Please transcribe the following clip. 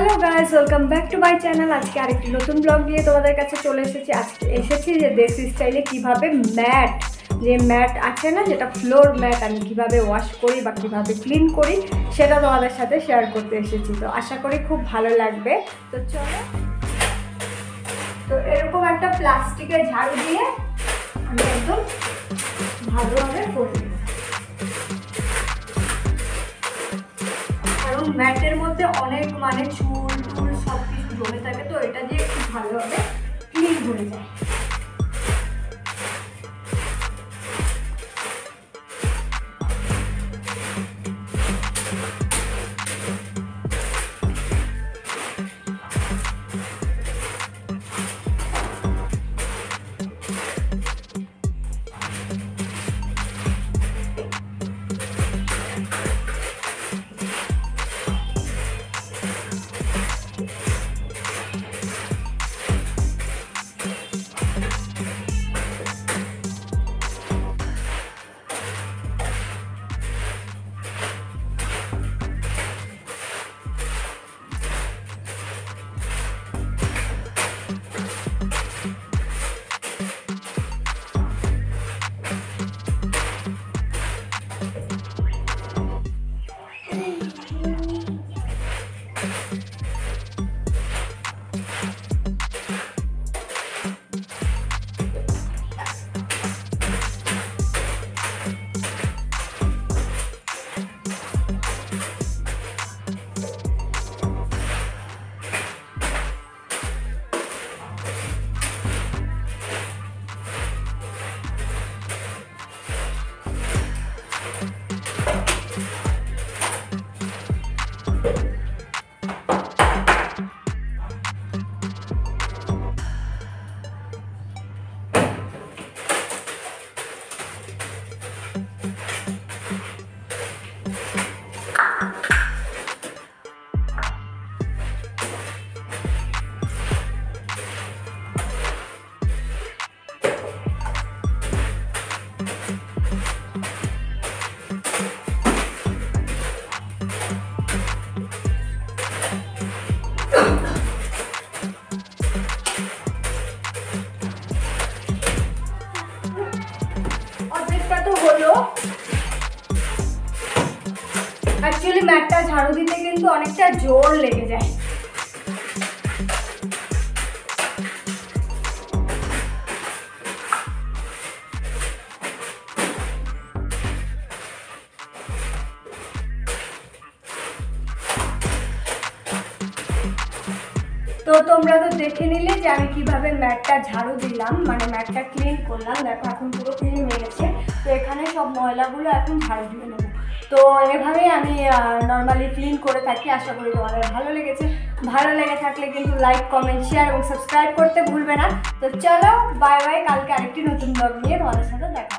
Hello guys welcome back to my channel আজকে আরেকটি নতুন ব্লগ নিয়ে তোমাদের কাছে চলে এসেছি। আজকে এসেছি যে দেশি স্টাইলে কীভাবে ম্যাট, যে ম্যাট আছে না, যেটা ফ্লোর ম্যাট আমি কীভাবে ওয়াশ করি বা কীভাবে ক্লিন করি, সেটা তোমাদের সাথে শেয়ার করতে এসেছি। তো আশা করি খুব ভালো লাগবে। তো চলো। তো এরকম একটা প্লাস্টিকের ঝাড়ু দিয়ে আমি একদম ভালোভাবে মানে চুল টুল সব কিছু জমে থাকে, তো এটা দিয়ে খুব ভালোভাবে ক্লিন হয়ে যায়। ম্যাটটা ঝাড়ু দিতে কিন্তু অনেকটা জোর লেগে যায়। তো তোমরা তো দেখে নিলে যে আমি কীভাবে ম্যাটটা ঝাড়ু দিলাম মানে ম্যাটটা ক্লিন করলাম। দেখো, এখন পুরো ক্লিন হয়ে গেছে। তো এখানে সব ময়লাগুলো এখন ঝাড়ু দিয়ে নেব। তো এভাবেই আমি নর্মালি ক্লিন করে থাকি। আশা করি তোমাদের ভালো লেগেছে। ভালো লেগে থাকলে কিন্তু লাইক কমেন্ট শেয়ার এবং সাবস্ক্রাইব করতে ভুলবে না। তো চলো বাই বাই কালকে আরেকটি নতুন ব্লগ নিয়ে তোমাদের সাথে দেখা।